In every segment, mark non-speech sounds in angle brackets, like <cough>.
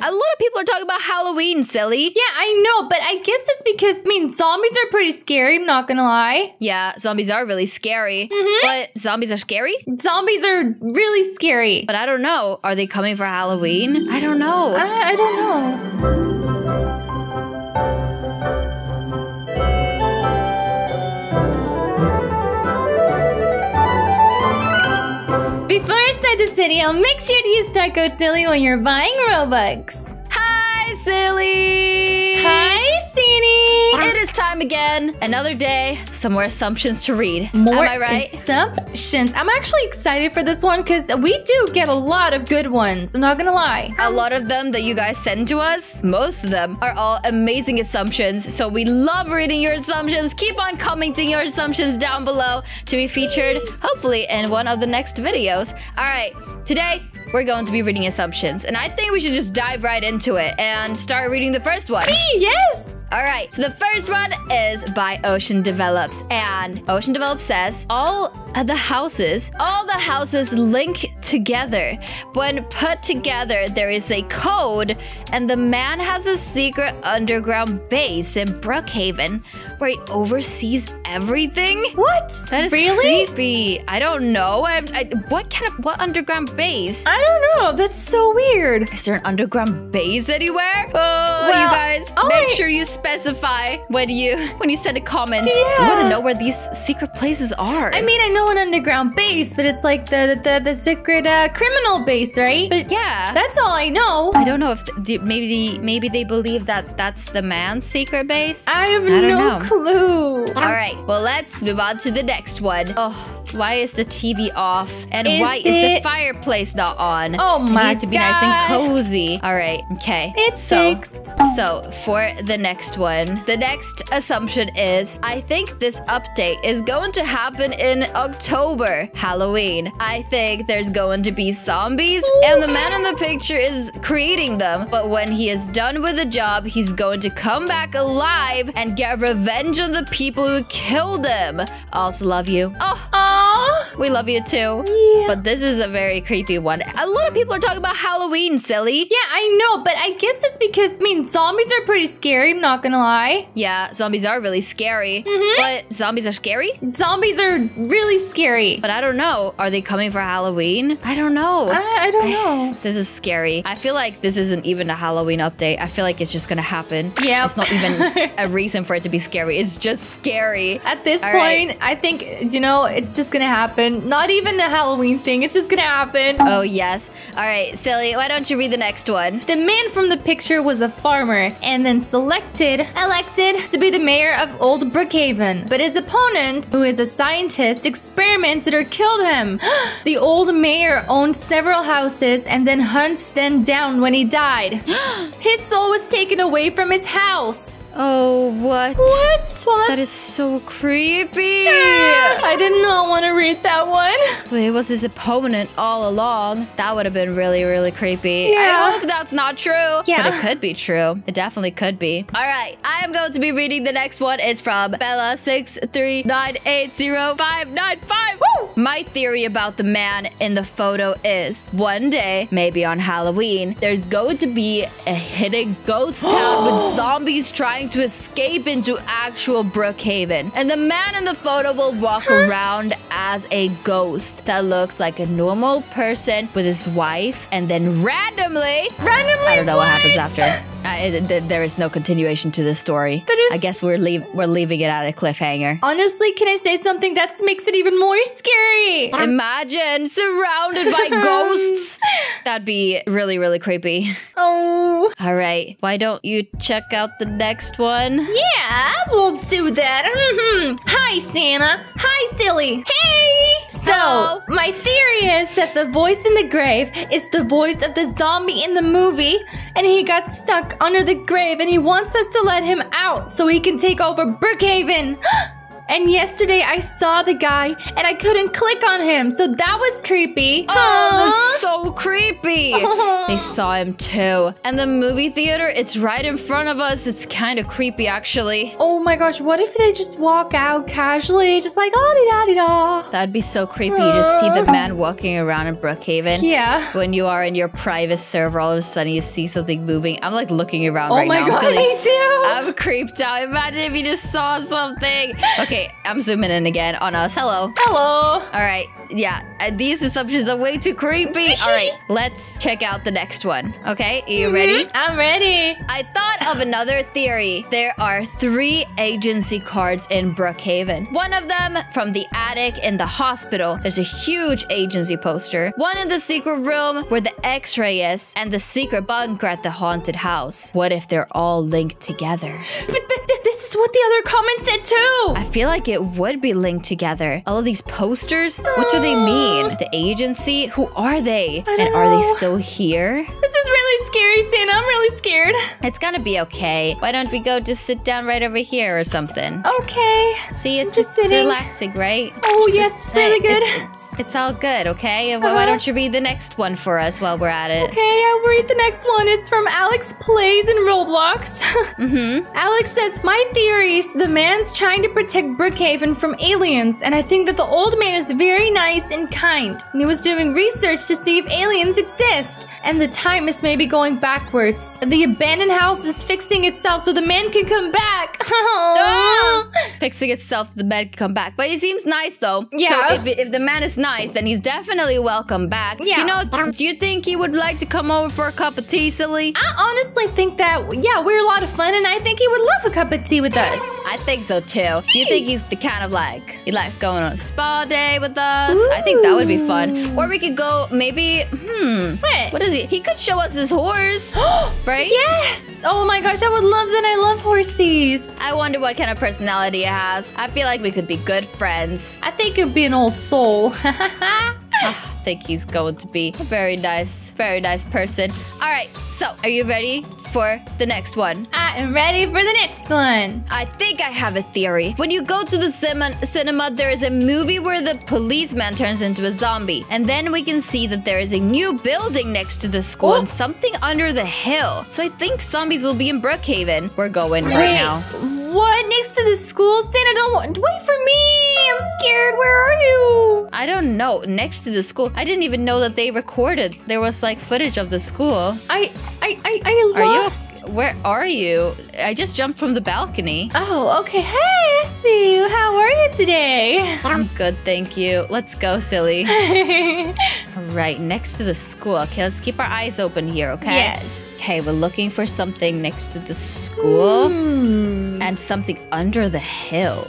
A lot of people are talking about Halloween, silly. Yeah, I know, but I guess that's because, I mean, zombies are pretty scary, I'm not gonna lie. Yeah, zombies are really scary. Mhm. But zombies are scary? Zombies are really scary. But I don't know. Are they coming for Halloween? I don't know. I, I don't know. Video, make sure to use code silly when you're buying Robux. Hi, silly. Time again. Another day. Some more assumptions to read. More Am I right? assumptions. I'm actually excited for this one because we do get a lot of good ones. I'm not gonna lie. A lot of them that you guys send to us, most of them are all amazing assumptions. So we love reading your assumptions. Keep on commenting your assumptions down below to be featured, hopefully, in one of the next videos. All right, today we're going to be reading assumptions, and I think we should just dive right into it and start reading the first one. Yes. All right, so the first one is by Ocean Develops, and Ocean Develops says all the houses, all the houses link together. When put together, there is a code, and the man has a secret underground base in Brookhaven where he oversees everything. What? That is really. creepy. I don't know. I, I, what kind of what underground base? I don't know. That's so weird. Is there an underground base anywhere? Oh, Well, you guys, make I- sure you specify when you when you send a comment. Yeah. I want to know where these secret places are. I mean, I know an underground base, but it's like the the, the secret uh, criminal base, right? But yeah. that's all I know. I don't know if th- maybe maybe they believe that that's the man's secret base. I have I no know. clue. All right, well let's move on to the next one. Oh, why is the TV off? And Is why is the fireplace not on? Oh It my needs to be nice and cozy. All right, okay. It's so, fixed. So, for the next one, the next assumption is I think this update is going to happen in October, Halloween. I think there's going to be zombies, and the man in the picture is creating them. But when he is done with the job, he's going to come back alive and get revenge on the people who killed him. Also, love you. Oh, Aww. we love you too. Yeah. But this is a very creepy one. A lot of people are talking about Halloween, silly. Yeah, I know, but I guess that's because I mean zombies are pretty scary. I'm not gonna lie. Yeah, zombies are really scary. Mhm. But zombies are scary? Zombies are really scary. But I don't know. Are they coming for Halloween? I don't know. I, I don't <sighs> know. this is scary. I feel like this isn't even a Halloween update. I feel like it's just gonna happen. Yeah. It's not even <laughs> a reason for it to be scary. It's just scary. At this All point, right. I think you know it's just gonna happen. Not even a Halloween thing. It's just gonna happen. Oh, yes. All right, silly. Why don't you read the next one? The man from the picture was a farmer and then selected, elected to be the mayor of Old Brookhaven. But his opponent, who is a scientist, experimented or killed him. <gasps> the old mayor owned several houses and then hunts them down when he died. <gasps> his soul was taken away from his house. Oh, what? What? Well, that's so creepy. I did not want to read that one. But it was his opponent all along. That would have been really, really creepy. Yeah. I hope that's not true. Yeah. But it could be true. It definitely could be. All right. I am going to be reading the next one. It's from Bella6398055. Woo! My theory about the man in the photo is one day, maybe on Halloween, there's going to be a hidden ghost town with <gasps> zombies trying to escape into actual Brookhaven. And the man in the photo will walk around as a ghost that looks like a normal person with his wife. And then randomly, Randomly, I don't know what, happens after. I, th- th- there is no continuation to this story. Is- I guess we're leave we're leaving it at a cliffhanger. Honestly, can I say something that makes it even more scary? Imagine surrounded by <laughs> ghosts. That'd be really, really creepy. Oh. All right, why don't you check out the next one? Yeah, we'll do that. Mhm. Hi, Sanna. Hi, Silly. Hey! So, Hello. my theory is that the voice in the grave is the voice of the zombie in the movie, and he got stuck under the grave, and he wants us to let him out so he can take over Brookhaven. <gasps> <gasps> And yesterday I saw the guy and I couldn't click on him. So that was creepy. Oh, that's so creepy. <laughs> they saw him too. And the movie theater, it's right in front of us. It's kind of creepy, actually. Oh my gosh, what if they just walk out casually, just like, ah, oh, da da da. That'd be so creepy. You just see the man walking around in Brookhaven. Yeah. When you are in your private server, all of a sudden you see something moving. I'm like looking around Oh right my now. I'm god, feeling- me too. I'm creeped out. Imagine if you just saw something. <laughs> Okay, I'm zooming in again on us. Hello. Hello. All right. Yeah, uh, these assumptions are way too creepy. <laughs> All right, let's check out the next one. Okay, are you ready? Mhm, I'm ready. I thought of another theory. There are three agency cards in Brookhaven. One of them from the attic in the hospital. There's a huge agency poster. One in the secret room where the x-ray is, and the secret bunker at the haunted house. What if they're all linked together? What the other comment said too. I feel like it would be linked together. All of these posters, what do they mean? The agency? Who are they? And don't are they still here? This is really scary, Sanna. I'm really scared. It's gonna be okay. Why don't we go just sit down right over here or something? Okay. See, it's just relaxing, right? Oh, It's yes, just- really good. It's, it's, it's all good, okay? Why- Why Uh-huh. don't you read the next one for us while we're at it? Okay, I'll read the next one. It's from Alex Plays in Roblox. <laughs> Mm-hmm. Alex says, My theory the man's trying to protect Brookhaven from aliens, and I think that the old man is very nice and kind. And he was doing research to see if aliens exist. And the time is maybe going backwards. The abandoned house is fixing itself so the man can come back. <laughs> Ah! Fixing itself, the man can come back. But he seems nice though. Yeah. So if, if the man is nice, then he's definitely welcome back. Yeah. You know, do you think he would like to come over for a cup of tea, silly? I honestly think that, yeah, we're a lot of fun, and I think he would love a cup of tea with us. I think so too. Do you think he's the kind of like he likes going on a spa day with us? I think that would be fun. Or we could go maybe hmm. What? What is he? He could show us his horse. <gasps> right? Yes! Oh my gosh, I would love that. I love horses. I wonder what kind of personality he has. I feel like we could be good friends. I think it'd be an old soul. <laughs> I think he's going to be a very nice, very nice person. All right, so are you ready for the next one? I am ready for the next one. I think I have a theory. When you go to the cinema, cinema, there is a movie where the policeman turns into a zombie. And then we can see that there is a new building next to the school Oh. and something under the hill. So I think zombies will be in Brookhaven. We're going right Wait, now. What? Next to the school? Sanna, don't wa- wait for me. I'm scared. Where are you? I don't know. Next to the school. I didn't even know that they recorded. There was like footage of the school. I, I, I, I Are lost. you? Where are you? I just jumped from the balcony. Oh, okay. Hey, I see you. How are you today? I'm good, thank you. Let's go, silly. <laughs> All right, next to the school. Okay, let's keep our eyes open here, okay? Yes. Okay, we're looking for something next to the school Hmm. and something under the hill.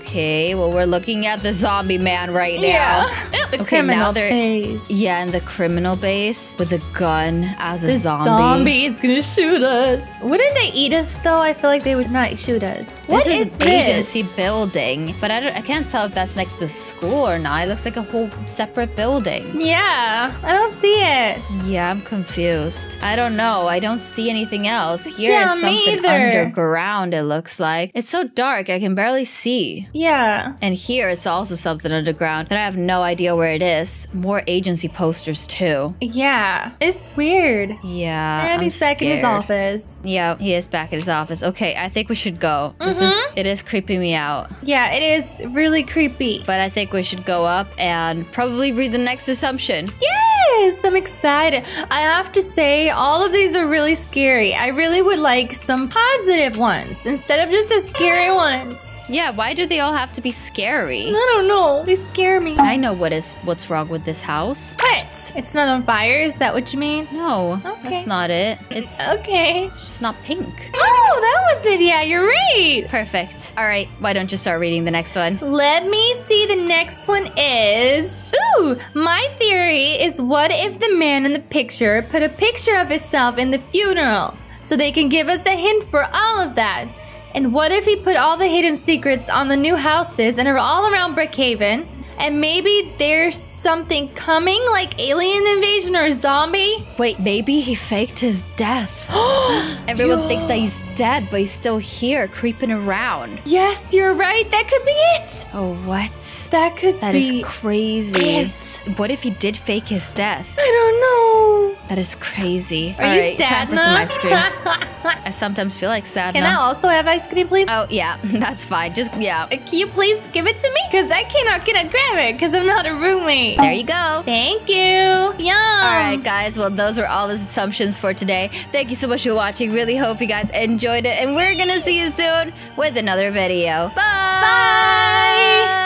Okay, well, we're looking at the zombie man right now. Yeah. Oh, the Okay, now criminal they're- face. Yeah, in the criminal base with a gun as a The zombie. zombie is gonna shoot us. Wouldn't they eat us though? I feel like they would not shoot us. What this is is an this? agency building, but I, don't, I can't tell if that's next to the school or not. It looks like a whole separate building. Yeah, I don't see it. Yeah, I'm confused. I don't know. I don't see anything else. Here Yeah, is me something either. underground, it looks like. It's so dark, I can barely see. Yeah. And here it's also something underground that I have no idea where it is. More agency posters, too. Yeah. It's weird. Yeah. and I'm he's back in his office. Yeah, he is back in his office. Okay, I think we should go. This is Mm-hmm. it is creeping me out. Yeah, it is really creepy. But I think we should go up and probably read the next assumption. Yes, I'm excited. I have to say, all of these are really scary. I really would like some positive ones instead of just the scary ones. Yeah, why do they all have to be scary? I don't know. They scare me. I know what is what's wrong with this house. What? It's not on fire? Is that what you mean? No, Okay. that's not it. It's Okay. it's just not pink. Oh, that was it. Yeah, you're right. Perfect. All right, why don't you start reading the next one? Let me see. The next one is. Ooh, my theory is what if the man in the picture put a picture of himself in the funeral so they can give us a hint for all of that? And what if he put all the hidden secrets on the new houses and are all around Brookhaven? And maybe there's something coming, like alien invasion or zombie. Wait, maybe he faked his death. <gasps> Everyone thinks that he's dead, but he's still here, creeping around. Yes, you're right. That could be it. Oh, what? That could That is be That is crazy. it. What if he did fake his death? I don't know. That is crazy. Are All you right, time sad for some ice cream. I sometimes feel like sad Can I also have ice cream, please? Oh, yeah, <laughs> that's fine. Just, yeah. Uh, Can you please give it to me? Because I cannot get a grab it because I'm not a roommate. There you go. Thank you. Yum. All right, guys. Well, those were all the assumptions for today. Thank you so much for watching. Really hope you guys enjoyed it. And we're going to see you soon with another video. Bye. Bye.